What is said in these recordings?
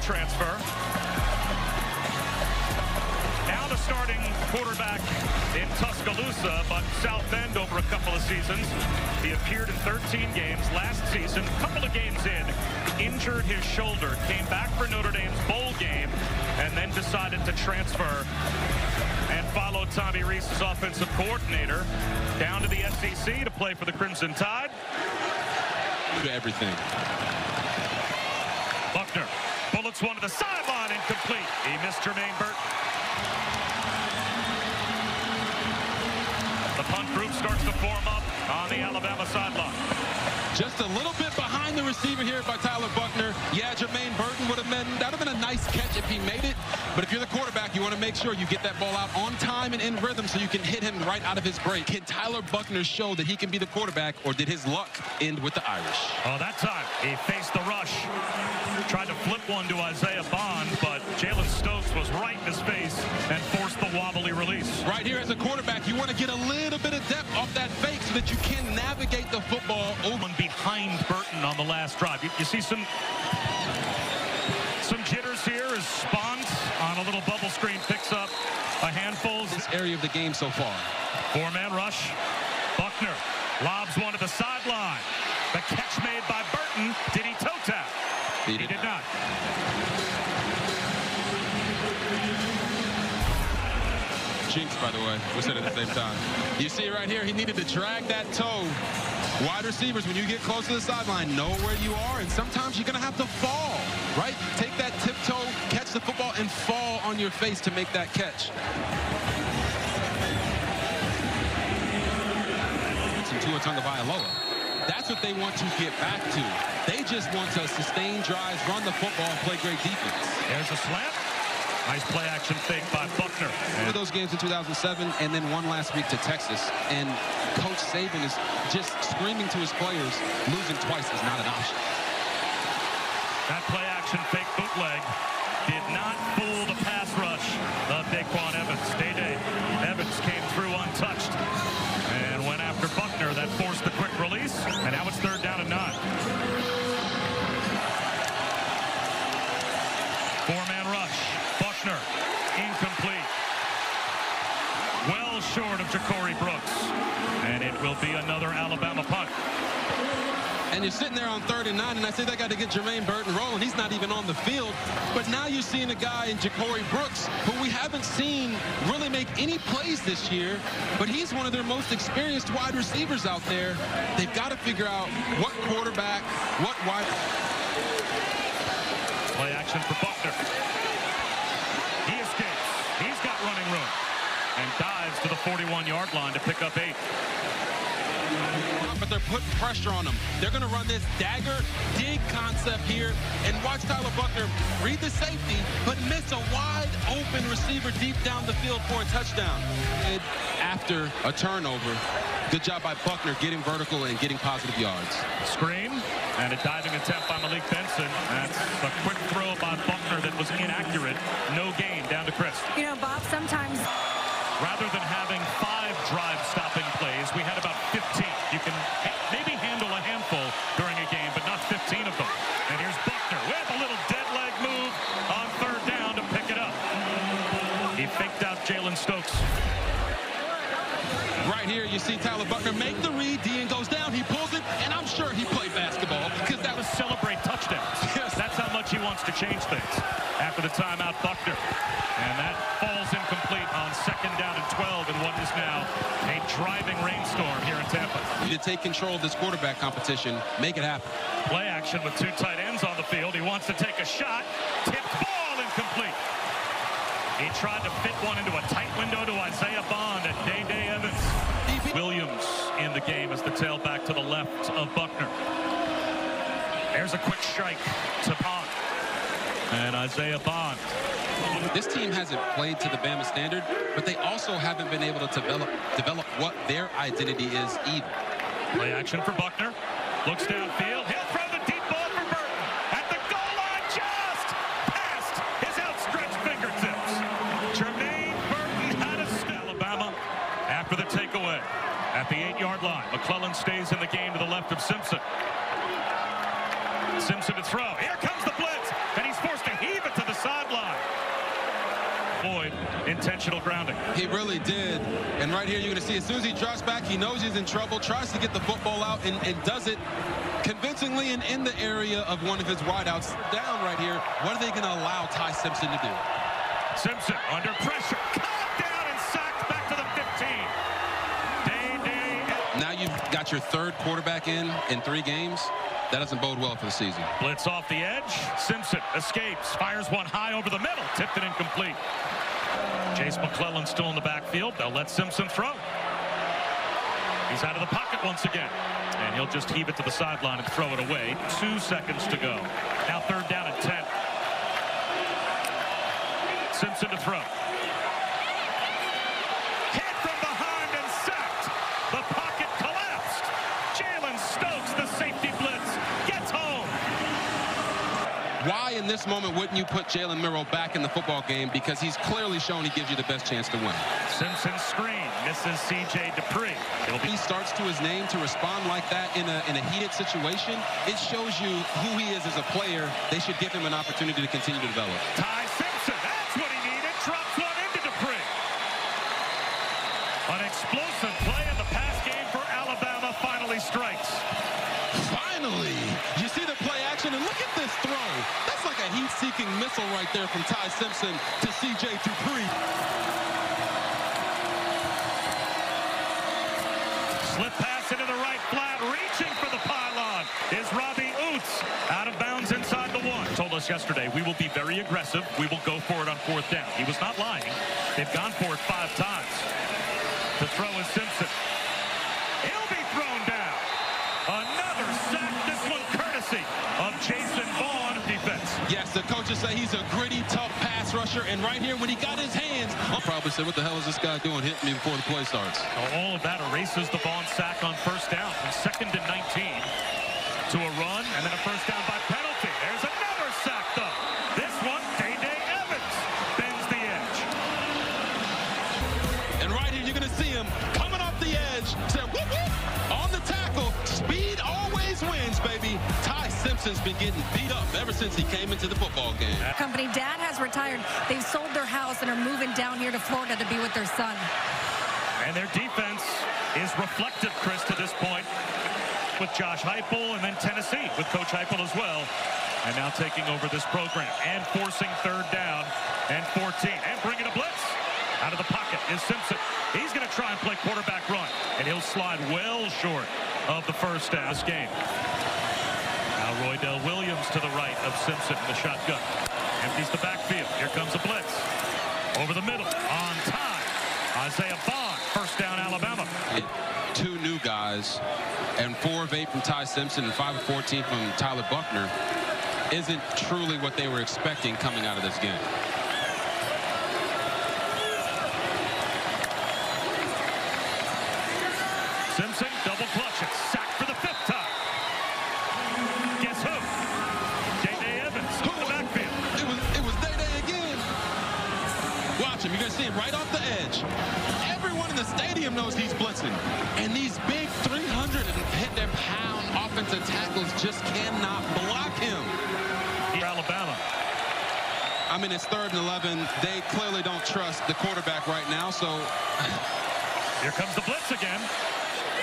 transfer. Now the starting quarterback in Tuscaloosa, but South Bend over a couple of seasons. He appeared in 13 games last season. A couple of games in, injured his shoulder, came back for Notre Dame's bowl game, and then decided to transfer and follow Tommy Rees's offensive coordinator down to the SEC to play for the Crimson Tide. To everything. Buchner bullets one to the sideline, incomplete. He missed Jermaine Burton. The punt group starts to form up on the Alabama sideline. Just a little bit behind the receiver here by Tyler Buchner. Burton would have been, that would have been a nice catch if he made it. But if you're the quarterback, you want to make sure you get that ball out on time and in rhythm so you can hit him right out of his break. Can Tyler Buchner show that he can be the quarterback or did his luck end with the Irish? Oh, that time he faced the rush. Tried to flip one to Isaiah Bond, but Jalen Stokes was right in his face and forced the wobbly release. Right here as a quarterback, you want to get a little bit of depth off that fake so that you can navigate the football over behind Burton on the last drive. You, you see some jitters here as Spont on a little bubble screen picks up a handful. This area of the game so far. Four-man rush. Buchner lobs one to the sideline. The catch made by Burton. Did he toe tap? He did, he did not. Jinx, by the way. We said it at the same time. You see right here, he needed to drag that toe. Wide receivers, when you get close to the sideline, know where you are, and sometimes you're going to have to fall, right? Take that tiptoe, catch the football, and fall on your face to make that catch. Tua Tagovailoa. That's what they want to get back to. They just want to sustain drives, run the football, and play great defense. There's a slap. Nice play action fake by Buchner. One of those games in 2007 and then one last week to Texas. And Coach Saban is just screaming to his players, losing twice is not an option. That play action fake bootleg did not fool the pass rush of Daquan Evans. Day-Day Evans came through untouched and went after Buchner. That forced the quick release, and now it's third down and nine. Four-man rush. Buchner incomplete. Well short of Ja'Corey Brooks. And it will be another Alabama punt. And you're sitting there on third and nine, and I say they got to get Jermaine Burton rolling. He's not even on the field. But now you're seeing a guy in Ja'Corey Brooks who we haven't seen really make any plays this year, but he's one of their most experienced wide receivers out there. They've got to figure out what quarterback, what wide. Play action for Buchner. He escapes. He's got running room. And dives to the 41-yard line to pick up eight. But they're putting pressure on him. They're going to run this dagger dig concept here and watch Tyler Buchner read the safety, but miss a wide open receiver deep down the field for a touchdown. And after a turnover, good job by Buchner getting vertical and getting positive yards. Screen and a diving attempt by Malik Benson. That's a quick throw by Buchner that was inaccurate. No gain down to Chris. You know, Bob, sometimes rather than having five drive stopping plays, we had about 15. You can maybe handle a handful during a game, but not 15 of them. And here's Buchner with a little dead leg move on third down to pick it up. He faked out Jalen Stokes. Right here, you see Tyler Buchner make the read. Dean goes down. He pulls it, and I'm sure he played basketball because that was celebrate touchdowns. Yes. That's how much he wants to change things. After the timeout, Buchner, And that falls incomplete on second down and 12 in what is now a driving rainstorm here in Tampa. Need To take control of this quarterback competition, make it happen. Play action with two tight ends on the field. He wants to take a shot. Incomplete. He tried to fit one into a tight window to Isaiah Bond and Day-Day Evans. Williams in the game as the tailback to the left of Buchner. There's a quick strike to Bond. And Isaiah Bond. This team hasn't played to the Bama standard, but they also haven't been able to develop develop what their identity is either. Play action for Buchner. Looks downfield. He'll stays in the game to the left of Simpson. Simpson to throw. Here comes the blitz, and he's forced to heave it to the sideline. Floyd, intentional grounding. He really did. And right here, you're going to see as soon as he drops back, he knows he's in trouble, tries to get the football out, and, and does it convincingly and in the area of one of his wideouts. Down right here. What are they going to allow Ty Simpson to do? Simpson under pressure. Got your third quarterback in in three games. That doesn't bode well for the season. Blitz off the edge. Simpson escapes, fires one high over the middle, tipped it incomplete. Jase McClellan still in the backfield. They'll let Simpson throw. He's out of the pocket once again. And he'll just heave it to the sideline and throw it away. Two seconds to go. Now third down and 10. Simpson to throw. Hit from behind and sacked. The pocket collapsed. Jalen Stokes, the safety blitz, gets home. Why in this moment wouldn't you put Jalen Milroe back in the football game? Because he's clearly shown he gives you the best chance to win. Simpson screen misses C.J. Dippre. It'll be He starts to his name to respond like that in a, in a heated situation. It shows you who he is as a player. They should give him an opportunity to continue to develop. Ty Simpson. That's what he needed. Drops one into Dippre. An explosive play in the pass game for Alabama finally strikes. Finally, you see the play action, and look at this throw. That's like a heat-seeking missile right there from Ty Simpson to C.J. Dippre. Slip pass into the right flat. Reaching for the pylon is Robbie Ouzts. Out of bounds inside the one. Told us yesterday we will be very aggressive. We will go for it on fourth down. He was not lying. They've gone for it five times. The throw is Simpson. He'll be thrown down. Another sack. This one courtesy of Jason. Yes, the say he's a gritty, tough pass rusher, and right here, when he got his hands, I'll probably say, what the hell is this guy doing hitting me before the play starts? All of that erases the Vaughn sack on first down from second and 19 to a run and then a first down by penalty. There's another sack though. This one, Day-Day Evans bends the edge. And right here, you're going to see him coming off the edge, say, whoop, whoop, on the tackle. Speed always wins, baby. Ty Simpson's been getting beat up ever since he came into the football game. company. Dad has retired. They've sold their house and are moving down here to Florida to be with their son. And their defense is reflective, Chris, to this point with Josh Heupel and then Tennessee with Coach Heupel as well. And now taking over this program and forcing third down and 14 and bringing a blitz. Out of the pocket is Simpson. He's going to try and play quarterback run, and he'll slide well short of the first down game. Roydell Williams to the right of Simpson in the shotgun. Empties the backfield. Here comes a blitz. Over the middle. On time. Isaiah Bond. First down Alabama. Two new guys, and four of eight from Ty Simpson and five of 14 from Tyler Buchner isn't truly what they were expecting coming out of this game. Simpson double clutches. Watch him. You're gonna see him right off the edge. Everyone in the stadium knows he's blitzing, and these big 300 and hit their pound offensive tackles just cannot block him. Alabama. I mean, it's third and 11. They clearly don't trust the quarterback right now, so Here comes the blitz again.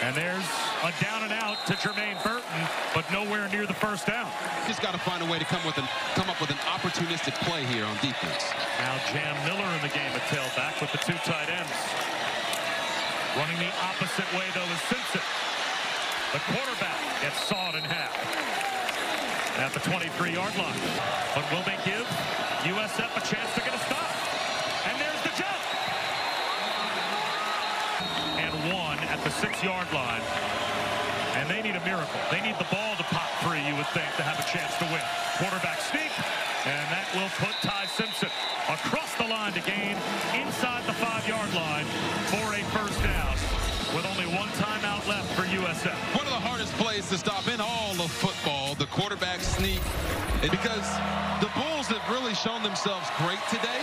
And there's a down and out to Jermaine Burton, but nowhere near the first down. just got to find a way to come with an come up with an opportunistic play here on defense. Now Jam Miller in the game at tailback with the two tight ends. Running the opposite way, though, is Simpson. The quarterback gets sawed in half at the 23-yard line. But will they give USF a chance to get a stop? And there's the jump. And one at the six-yard line. And they need a miracle. They need the ball to pop free, you would think, to have a chance to win. Quarterback sneak, and that will put Ty Simpson across the line to gain inside the five-yard line for a first down with only one timeout left for USF. One of the hardest plays to stop in all of football, the quarterback sneak, because the Bulls have really shown themselves great today.